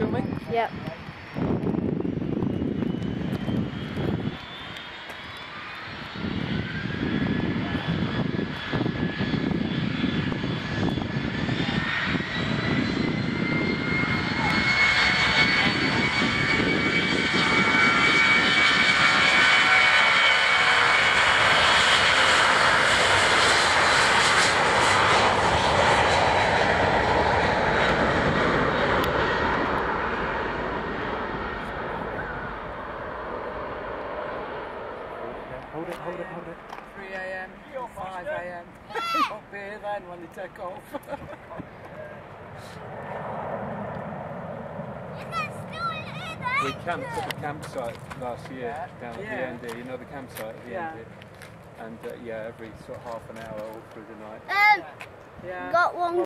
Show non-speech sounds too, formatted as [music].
filming? Yep. Hold it, hold it, hold it. 3 a.m., 5 a.m. Not [laughs] beer then when they take off. We camped at the campsite last year down at Yeah. the end here. You know the campsite at the Yeah. end here. And uh, yeah, every sort of half an hour all through the night. Um, yeah. got one